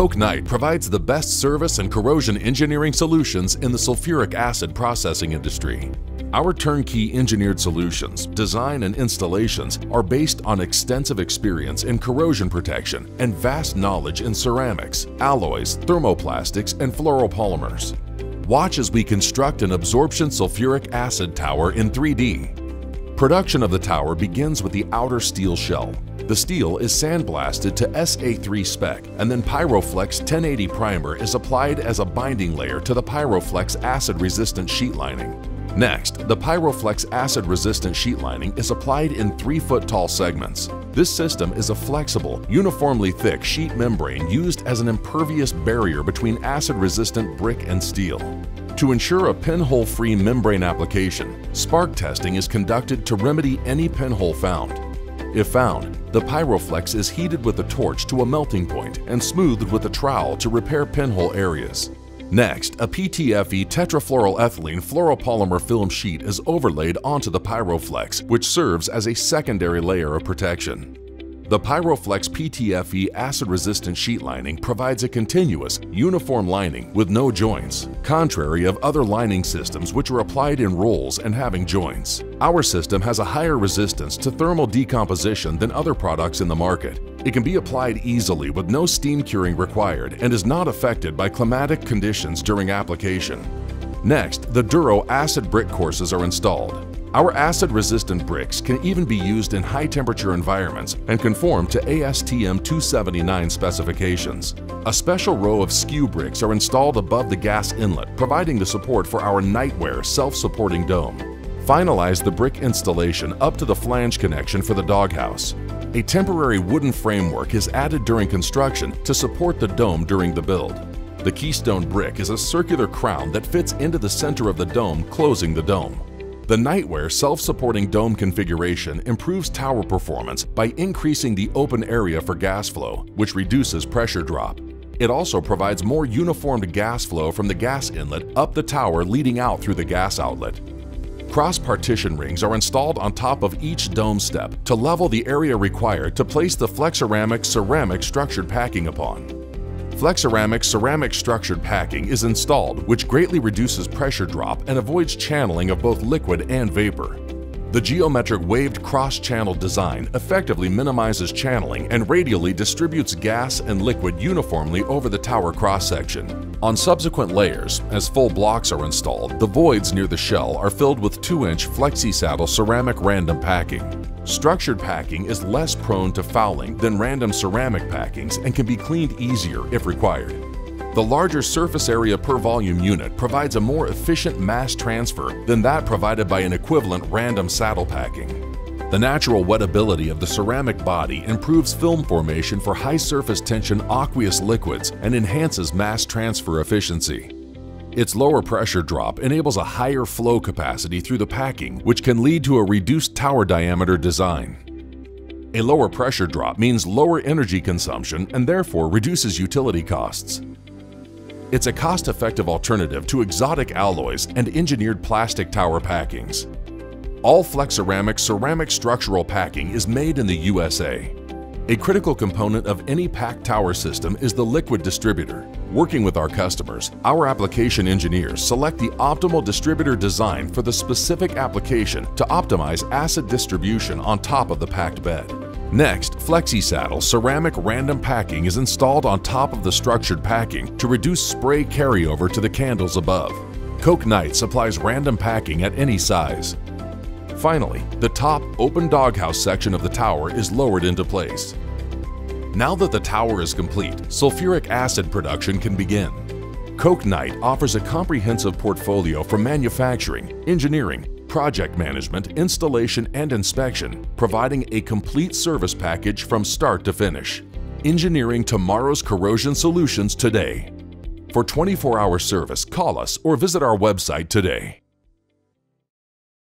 Koch Knight provides the best service and corrosion engineering solutions in the sulfuric acid processing industry. Our turnkey engineered solutions, design and installations are based on extensive experience in corrosion protection and vast knowledge in ceramics, alloys, thermoplastics, and fluoropolymers. Watch as we construct an absorption sulfuric acid tower in 3D. Production of the tower begins with the outer steel shell, the steel is sandblasted to SA3 spec and then Pyroflex 1080 primer is applied as a binding layer to the Pyroflex acid-resistant sheet lining. Next, the Pyroflex acid-resistant sheet lining is applied in 3-foot tall segments. This system is a flexible, uniformly thick sheet membrane used as an impervious barrier between acid-resistant brick and steel. To ensure a pinhole-free membrane application, spark testing is conducted to remedy any pinhole found. If found, the Pyroflex is heated with a torch to a melting point and smoothed with a trowel to repair pinhole areas. Next, a PTFE tetrafluoroethylene fluoropolymer film sheet is overlaid onto the Pyroflex, which serves as a secondary layer of protection. The Pyroflex PTFE acid-resistant sheet lining provides a continuous, uniform lining with no joints, contrary of other lining systems which are applied in rolls and having joints. Our system has a higher resistance to thermal decomposition than other products in the market. It can be applied easily with no steam curing required and is not affected by climatic conditions during application. Next, the Duro acid brick courses are installed. Our acid-resistant bricks can even be used in high-temperature environments and conform to ASTM 279 specifications. A special row of skew bricks are installed above the gas inlet, providing the support for our Nightwear self-supporting dome. Finalize the brick installation up to the flange connection for the doghouse. A temporary wooden framework is added during construction to support the dome during the build. The keystone brick is a circular crown that fits into the center of the dome, closing the dome. The Nightwear self-supporting dome configuration improves tower performance by increasing the open area for gas flow, which reduces pressure drop. It also provides more uniformed gas flow from the gas inlet up the tower leading out through the gas outlet. Cross partition rings are installed on top of each dome step to level the area required to place the Flexeramic ceramic structured packing upon. Flexeramic ceramic structured packing is installed which greatly reduces pressure drop and avoids channeling of both liquid and vapor. The geometric waved cross-channel design effectively minimizes channeling and radially distributes gas and liquid uniformly over the tower cross-section. On subsequent layers, as full blocks are installed, the voids near the shell are filled with 2-inch flexi-saddle ceramic random packing. Structured packing is less prone to fouling than random ceramic packings and can be cleaned easier if required. The larger surface area per volume unit provides a more efficient mass transfer than that provided by an equivalent random saddle packing. The natural wettability of the ceramic body improves film formation for high surface tension aqueous liquids and enhances mass transfer efficiency. Its lower pressure drop enables a higher flow capacity through the packing, which can lead to a reduced tower diameter design. A lower pressure drop means lower energy consumption and therefore reduces utility costs. It's a cost-effective alternative to exotic alloys and engineered plastic tower packings. All Flexeramic ceramic structural packing is made in the USA. A critical component of any packed tower system is the liquid distributor. Working with our customers, our application engineers select the optimal distributor design for the specific application to optimize acid distribution on top of the packed bed. Next, FlexiSaddle ceramic random packing is installed on top of the structured packing to reduce spray carryover to the candles above. Koch Knight supplies random packing at any size. Finally, the top open doghouse section of the tower is lowered into place. Now that the tower is complete, sulfuric acid production can begin. Koch Knight offers a comprehensive portfolio for manufacturing, engineering, project management, installation, and inspection, providing a complete service package from start to finish. Engineering tomorrow's corrosion solutions today. For 24-hour service, call us or visit our website today.